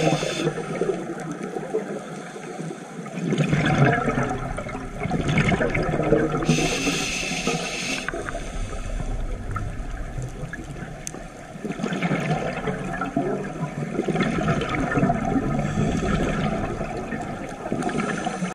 Shh.